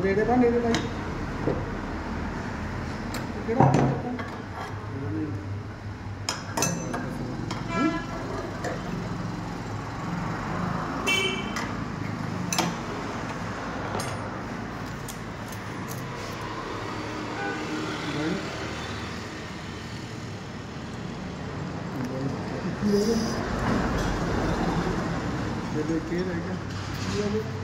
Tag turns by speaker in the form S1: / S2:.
S1: വേറെ പണിയില്ല Thank you.